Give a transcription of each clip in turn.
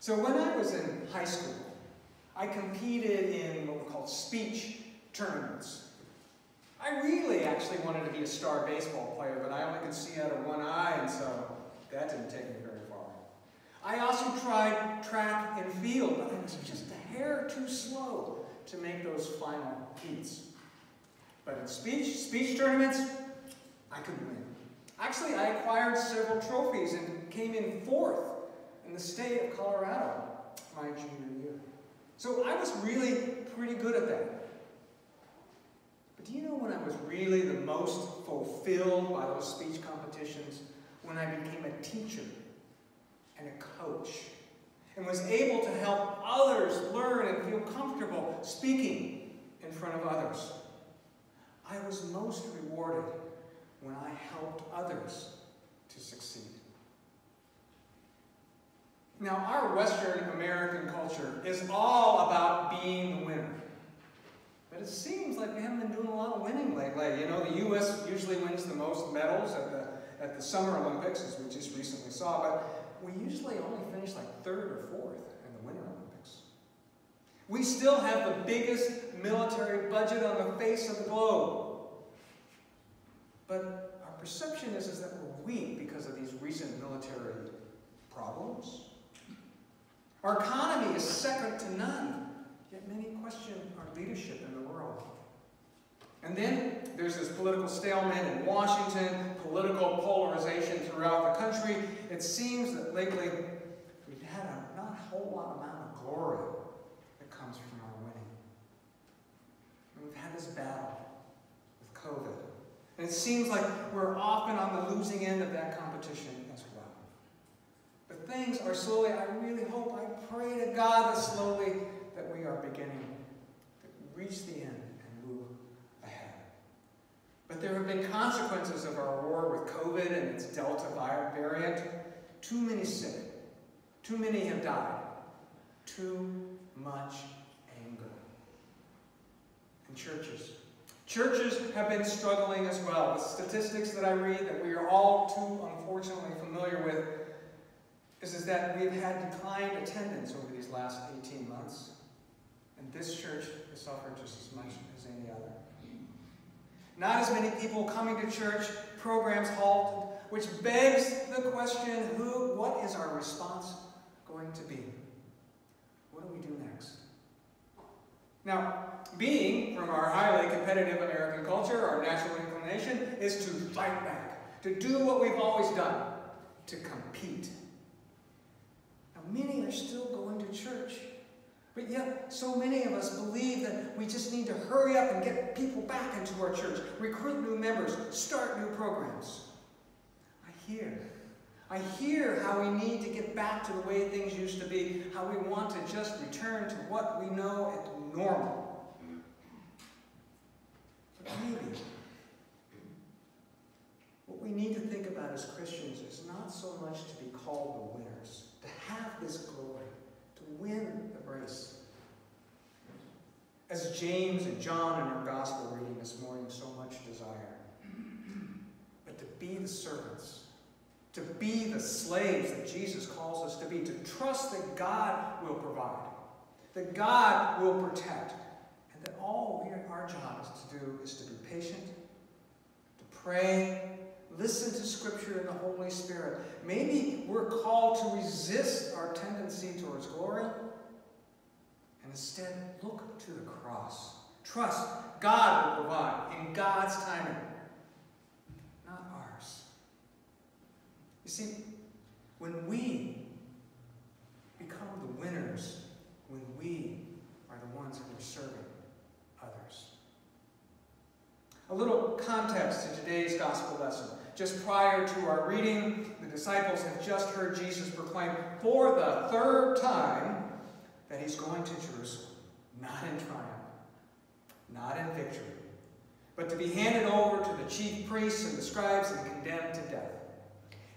So when I was in high school, I competed in what were called speech tournaments. I really actually wanted to be a star baseball player, but I only could see out of one eye, and so that didn't take me very far. I also tried track and field, but I was just a hair too slow to make those final heats. But in speech, speech tournaments, I could win. Actually, I acquired several trophies and came in fourth in the state of Colorado my junior year. So I was really pretty good at that. But do you know when I was really the most fulfilled by those speech competitions? When I became a teacher and a coach and was able to help others learn and feel comfortable speaking in front of others. I was most rewarded when I helped others to succeed. Now, our Western American culture is all about being the winner. But it seems like we haven't been doing a lot of winning lately. You know, the U.S. usually wins the most medals at the, at the Summer Olympics, as we just recently saw, but we usually only finish like third or fourth in the Winter Olympics. We still have the biggest military budget on the face of the globe. But our perception is, is that we're weak because of these recent military problems. Our economy is second to none, yet many question our leadership in the world. And then there's this political stalemate in Washington, political polarization throughout the country. It seems that lately we've had a not a whole lot amount of glory that comes from our winning. And we've had this battle with COVID. And it seems like we're often on the losing end of that competition things are slowly, I really hope, I pray to God that slowly that we are beginning to reach the end and move ahead. But there have been consequences of our war with COVID and its Delta variant. Too many sick. Too many have died. Too much anger. And churches Churches have been struggling as well. The statistics that I read that we are all too unfortunately familiar with is, is that we've had declined attendance over these last 18 months. And this church has suffered just as much as any other. Not as many people coming to church, programs halted, which begs the question, who, what is our response going to be? What do we do next? Now, being, from our highly competitive American culture, our natural inclination is to fight back, to do what we've always done, to compete. Many are still going to church, but yet so many of us believe that we just need to hurry up and get people back into our church, recruit new members, start new programs. I hear. I hear how we need to get back to the way things used to be, how we want to just return to what we know as normal. But Maybe. What we need to think about as Christians is not so much to be called the winners, to have this glory, to win the race. As James and John in our gospel reading this morning so much desire, but to be the servants, to be the slaves that Jesus calls us to be, to trust that God will provide, that God will protect, and that all we, our job is to do is to be patient, to pray, listen to Scripture and the Holy Spirit. Maybe we're called to resist our tendency towards glory and instead look to the cross. Trust God will provide in God's timing, not ours. You see, when we become the winners, when we are the ones who are serving, A little context to today's gospel lesson. Just prior to our reading, the disciples have just heard Jesus proclaim for the third time that he's going to Jerusalem, not in triumph, not in victory, but to be handed over to the chief priests and the scribes and condemned to death.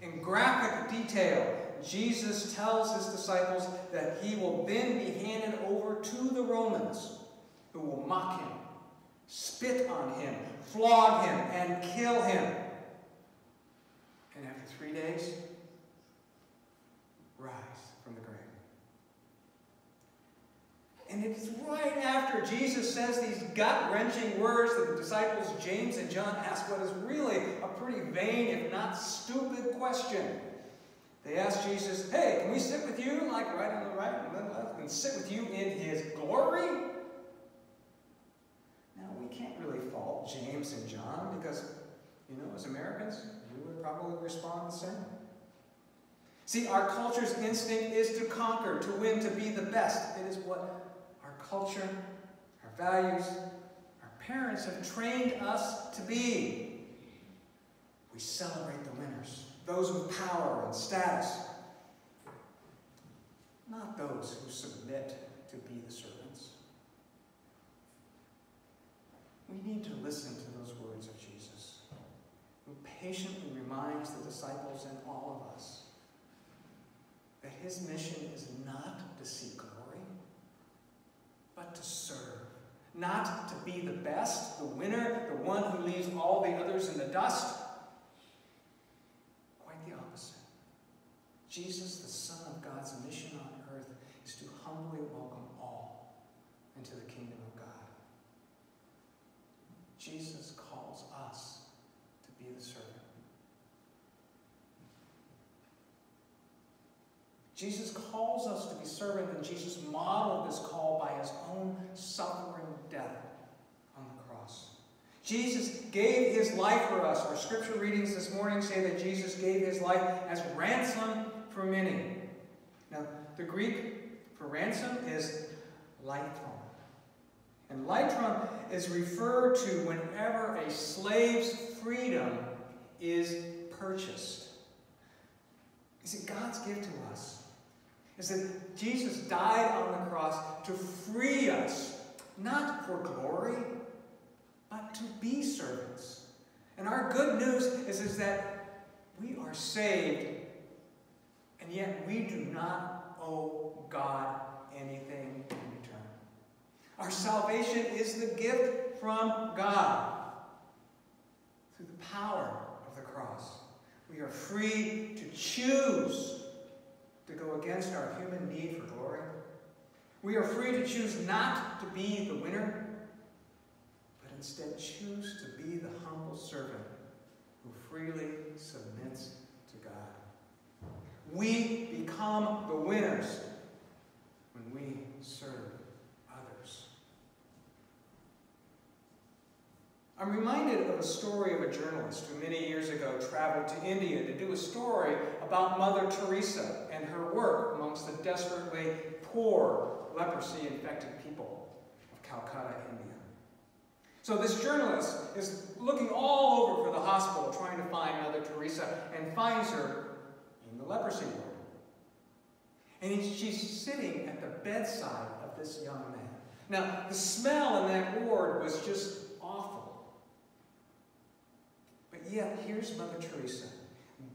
In graphic detail, Jesus tells his disciples that he will then be handed over to the Romans, who will mock him, spit on him, flog him, and kill him. And after three days, rise from the grave. And it's right after Jesus says these gut wrenching words that the disciples James and John ask what is really a pretty vain, if not stupid, question. They ask Jesus, Hey, can we sit with you, like right on the right and then left, and sit with you in his glory? Can't really fault James and John because, you know, as Americans, we would probably respond the same. See, our culture's instinct is to conquer, to win, to be the best. It is what our culture, our values, our parents have trained us to be. We celebrate the winners, those with power and status, not those who submit to be the servants. We need to listen to those words of Jesus, who patiently reminds the disciples and all of us that his mission is not to seek glory, but to serve. Not to be the best, the winner, the one who leaves all the others in the dust. Quite the opposite. Jesus, the Son of God's mission on earth, is to humbly welcome all into the kingdom of God. Jesus calls us to be the servant. Jesus calls us to be servant, and Jesus modeled this call by his own suffering death on the cross. Jesus gave his life for us. Our scripture readings this morning say that Jesus gave his life as ransom for many. Now, the Greek for ransom is litron. And litron is referred to whenever a slave's freedom is purchased. You see, God's gift to us is that Jesus died on the cross to free us, not for glory, but to be servants. And our good news is, is that we are saved, and yet we do not owe God anything. Our salvation is the gift from God through the power of the cross. We are free to choose to go against our human need for glory. We are free to choose not to be the winner, but instead choose to be the humble servant who freely submits to God. We become the winners when we serve others. I'm reminded of a story of a journalist who many years ago traveled to India to do a story about Mother Teresa and her work amongst the desperately poor leprosy-infected people of Calcutta, India. So this journalist is looking all over for the hospital trying to find Mother Teresa and finds her in the leprosy ward. And she's sitting at the bedside of this young man. Now, the smell in that ward was just yet, here's Mother Teresa,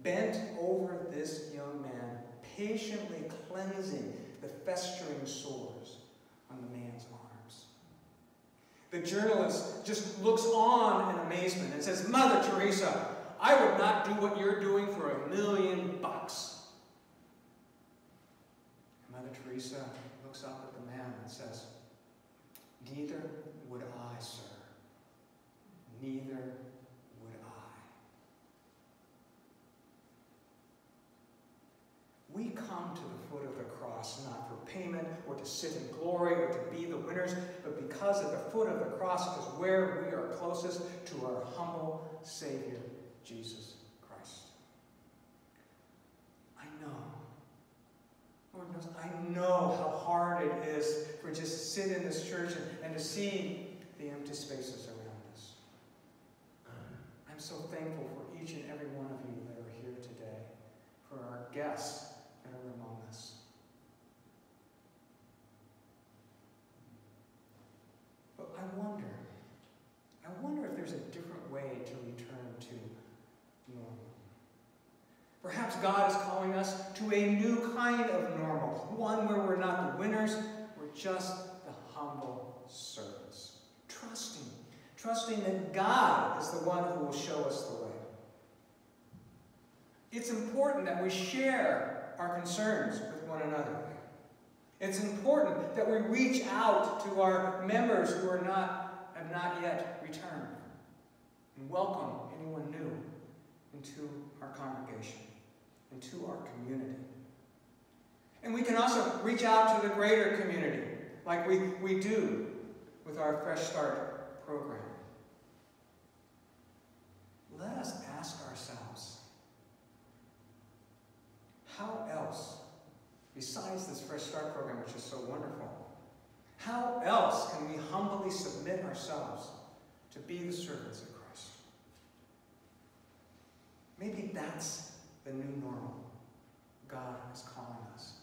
bent over this young man, patiently cleansing the festering sores on the man's arms. The journalist just looks on in amazement and says, Mother Teresa, I would not do what you're doing for a million bucks. And Mother Teresa looks up at the man and says, Neither would I, sir. Neither We come to the foot of the cross not for payment or to sit in glory or to be the winners, but because at the foot of the cross is where we are closest to our humble Savior, Jesus Christ. I know. Lord knows, I know how hard it is for just to sit in this church and, and to see the empty spaces around us. I'm so thankful for each and every one of you that are here today, for our guests that are among us. But I wonder, I wonder if there's a different way to return to normal. Perhaps God is calling us to a new kind of normal, one where we're not the winners, we're just the humble servants. Trusting, trusting that God is the one who will show us the way. It's important that we share our concerns with one another. It's important that we reach out to our members who are not, have not yet returned and welcome anyone new into our congregation, into our community. And we can also reach out to the greater community, like we, we do with our Fresh Start program. Let us ask ourselves how else, besides this Fresh Start program, which is so wonderful, how else can we humbly submit ourselves to be the servants of Christ? Maybe that's the new normal God is calling us.